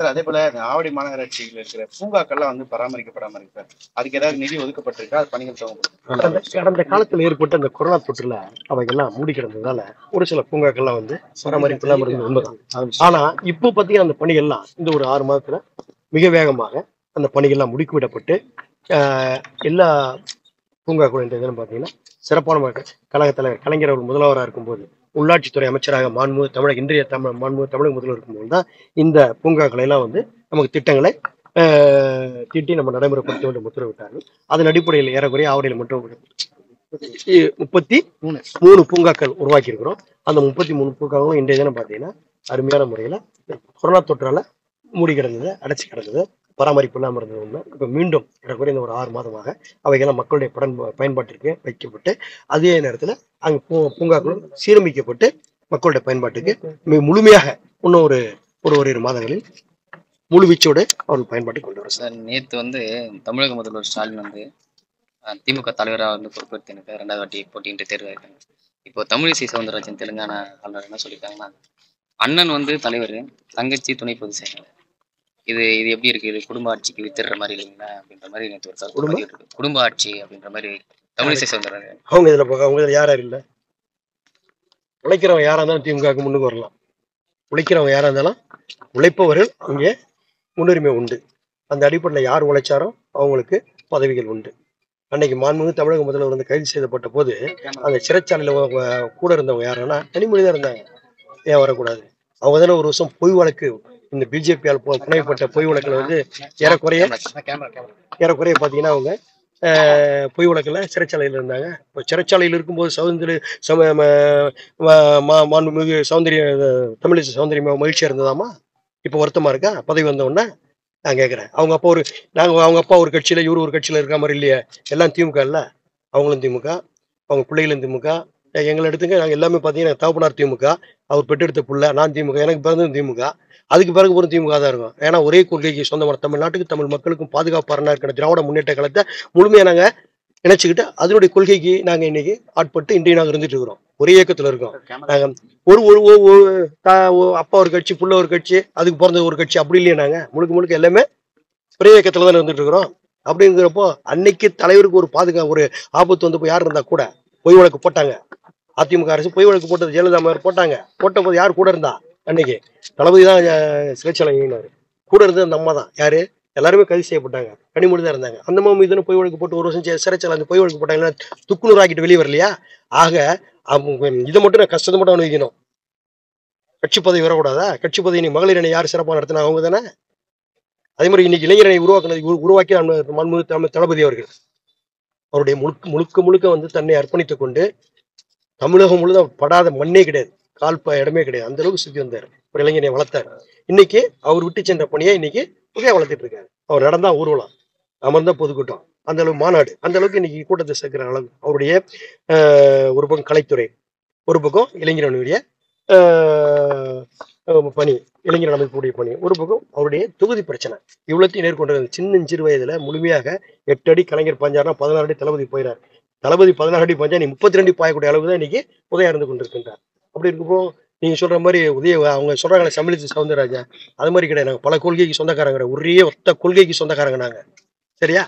Sir அதே போல ஆவடி மாநகராட்சியில் இருக்கிற பூங்காக்கள்லாம் வந்து பராமரிக்கப்படாம இருக்கு சார். அதுக்கு ஏதாவது நிதி ஒதுக்கப்பட்டிருக்கா? அது பணிகள் கடந்த காலத்துல காலத்தில் ஏற்பட்ட அந்த கொரோனா தொற்றுல அவைகள்லாம் மூடி கிடந்ததால ஒரு சில பூங்காக்கள்லாம் வந்து பராமரிப்பு இல்லாம இருந்தது உண்மைதான் ஆனா இப்போ பாத்தீங்கன்னா அந்த பணிகள்லாம் இந்த ஒரு ஆறு மாதத்துல மிக வேகமாக அந்த பணிகள்லாம் முடுக்கிவிடப்பட்டு ஆஹ், எல்லா பூங்கா இந்த பார்த்தீங்கன்னா சிறப்பான கழகத்தில் கலைஞர் அவர் முதல்வராக இருக்கும்போது உள்ளாட்சித்துறை அமைச்சராக மாண்பு தமிழக இன்றைய தமிழ் மாண்பு தமிழக முதல்வர் இருக்கும்போது தான் இந்த பூங்காக்களை எல்லாம் வந்து நமக்கு திட்டங்களை ஆஹ், நம்ம நடைமுறைப்படுத்த வேண்டும் உத்தரவிட்டார்கள் அதன் அடிப்படையில் ஏறக்குறைய ஆவடியில் மட்டும் முப்பத்தி மூணு. மூணு பூங்காக்கள் உருவாக்கி இருக்கிறோம் அந்த முப்பத்தி மூணு பூங்காக்களும் இன்றைய தினம் பார்த்தீங்கன்னா அருமையான முறையில் கொரோனா தொற்றால மூடி கிடந்தது அடைச்சி கிடந்தது பராமரிப்பு இல்லாமல் இருந்தது ஒன்று இப்போ மீண்டும் ஏறக்குறைய இந்த ஒரு ஆறு மாதமாக அவைகள்லாம் மக்களுடைய படன் பயன்பாட்டிற்கு வைக்கப்பட்டு அதே நேரத்தில் அங்கே பூ பூங்காக்களும் சீரமைக்கப்பட்டு மக்களுடைய பயன்பாட்டுக்கு மிக முழுமையாக இன்னும் ஒரு ஒரு மாதங்களில் முழுவீச்சோடு அவர்கள் பயன்பாட்டை கொண்டு வரும் சார் நேத்து வந்து தமிழக முதல்வர் ஸ்டாலின் வந்து அஹ், திமுக தலைவராக வந்து பொறுப்பேற்று ரெண்டாவது வாட்டி போட்டியிட்டு தேர்வு இப்போ தமிழிசை சவுந்தரராஜன் தெலுங்கானா ஆளுநர் என்ன சொல்லியிருக்காங்கன்னா அண்ணன் வந்து தலைவர் தங்கச்சி துணை பொதுச் செயலாளர். இது இது எப்படி இருக்கு? இது குடும்ப ஆட்சிக்கு வித்துடுற மாதிரி இல்லைங்களா? அப்படின்ற மாதிரி நேற்று ஒரு குடும்ப? குடும்ப ஆட்சி அப்படின்ற மாதிரி தமிழிசை சவுந்தரராஜன். அவங்க இதில் அவங்க இதில் யார் யார் இல்லை? உழைக்கிறவங்க யாராக இருந்தாலும் திமுகவுக்கு முன்னுக்கு வரலாம். உழைக்கிறவங்க யாராக இருந்தாலும் உழைப்பவர்கள் இங்கே முன்னுரிமை உண்டு. அந்த அடிப்படையில் யார் உழைச்சாரோ அவங்களுக்கு பதவிகள் உண்டு. அன்னைக்கு மாண்புமிகு தமிழக முதல்வர் வந்து கைது செய்யப்பட்ட போது அந்த சிறைச்சாலையில் கூட இருந்தவங்க யாருன்னா தனிமொழி தான் இருந்தாங்க. ஏன் வரக்கூடாது? அவங்க தானே ஒரு வருஷம் பொய் வழக்கு இந்த பிஜேபியால் புனையப்பட்ட பொய் வழக்கில் வந்து ஏறக்குறைய ஏறக்குறைய பார்த்தீங்கன்னா அவங்க பொய் வழக்கில் சிறைச்சாலையில் இருந்தாங்க. இப்போ சிறைச்சாலையில் இருக்கும்போது சௌந்தரிய சம மா- மாண்புமிகு சௌந்தரிய தமிழிசை சௌந்தரிய மகிழ்ச்சியாக இருந்ததாமா இப்போ வருத்தமாக இருக்கா? பதவி வந்தவுடனே நான் கேட்குறேன் அவங்க அப்பா ஒரு நாங்கள் அவங்க அப்பா ஒரு கட்சியில் இவரு ஒரு கட்சியில் இருக்க மாதிரி இல்லையே. எல்லாம் திமுக இல்லை. அவங்களும் திமுக அவங்க பிள்ளைகளும் திமுக. எங்களை எடுத்துங்க நாங்கள் எல்லாமே பார்த்தீங்கன்னா தகப்பனார் திமுக. அவர் பெற்றெடுத்த புள்ள நான் திமுக. எனக்கு பிறந்தது திமுக. அதுக்கு பிறகு ஒரு திமுக தான் இருக்கும். ஏன்னா ஒரே கொள்கைக்கு சொந்தமான தமிழ்நாட்டுக்கு தமிழ் மக்களுக்கும் பாதுகாப்பாரனா இருக்கிற திராவிட முன்னேற்ற கழகத்தை முழுமையாக நாங்கள் நினைச்சுக்கிட்டு அதனுடைய கொள்கைக்கு நாங்க இன்னைக்கு ஆட்பட்டு இன்றைய நாங்கள் இருந்துட்டு இருக்கிறோம். ஒரே இயக்கத்துல இருக்கோம். நாங்க ஒரு ஒரு அப்பா ஒரு கட்சி புள்ள ஒரு கட்சி அதுக்கு பிறந்த ஒரு கட்சி அப்படி இல்லையா நாங்க. முழுக்க முழுக்க எல்லாமே ஒரே இயக்கத்தில் தான் இருந்துட்டு இருக்கிறோம். அப்படிங்கிறப்போ அன்னைக்கு தலைவருக்கு ஒரு பாதுகா ஒரு ஆபத்து வந்து யார் இருந்தா கூட பொய் வழக்கு போட்டாங்க. அதிமுக அரசு பொய் வழக்கு போட்டது ஜெயலலிதா அம்மையார் போட்டாங்க. போட்ட போது யார் கூட இருந்தா? அன்னைக்கு தளபதி தான் சிறைச்சாலை இயங்கினார் கூட இருந்தது அந்த அம்மா தான். யாரு? எல்லாருமே கைது செய்யப்பட்டாங்க. கனிமொழி தான் இருந்தாங்க. அந்த அம்மா மீது பொய் வழக்கு போட்டு ஒரு வருஷம் சி- சிறைச்சாலை அந்த பொய் வழக்கு போட்டாங்க துக்குநூறு ஆக்கிட்டு வெளியே வரலையா? ஆக அவங்க இதை மட்டும் நான் கஷ்டத்தை மட்டும் அனுபவிக்கணும். கட்சி பதவி வரக்கூடாதா? கட்சி பதவி நீ மகளிர் அணி யார் சிறப்பாக நடத்தினா அவங்க தானே? அதே மாதிரி இன்னைக்கு இளைஞர் அணி உருவாக்கி நம்ம மன்மு தளபதி அவர்கள். அவருடைய முழுக்க முழுக்க முழுக்க வந்து தன்னை அர்ப்பணித்துக் கொண்டு தமிழகம் முழுதும் படாத மண்ணே கிடையாது. கால் ப இடமே கிடையாது. அந்த அளவுக்கு சுத்தி வந்தார். ஒரு இளைஞனை வளர்த்தார். இன்னைக்கு அவர் விட்டு சென்ற பணியை இன்னைக்கு புகையா வளர்த்துட்டு இருக்காரு. அவர் நடந்தா ஊர்வலம். அமர்ந்தா பொதுக்கூட்டம். அந்த அளவு மாநாடு. அந்த அளவுக்கு இன்னைக்கு கூட்டத்தை சேர்க்கிற அளவு. அவருடைய ஆஹ், ஒரு பக்கம் கலைத்துறை ஒரு பக்கம் இளைஞரனுடைய ஆஹ், பணி இளைஞர் அமைப்புடைய பணி. ஒரு பக்கம் அவருடைய தொகுதி பிரச்சனை. இவ்வளத்தையும் நேர்கொண்டு சின்ன சிறு வயதுல முழுமையாக எட்டு அடி கலைஞர் பாஞ்சாருன்னா பதினாறு அடி தளபதி போயிறார். தளபதி பதினாறு அடி பாஞ்சா நீ முப்பத்தி ரெண்டு பாயக்கூடிய அளவு தான் இன்னைக்கு உதயம் இருந்து கொண்டிருக்கின்றார். அப்படி இருக்கப்போ நீங்க சொல்ற மாதிரி உதய அவங்க சொல்றாங்களே தமிழிசை சவுந்தரராஜா அது மாதிரி கிடையாது. நாங்க பல கொள்கைக்கு சொந்தக்காரங்க ஒரே ஒத்த கொள்கைக்கு சொந்தக்காரங்க நாங்க. சரியா?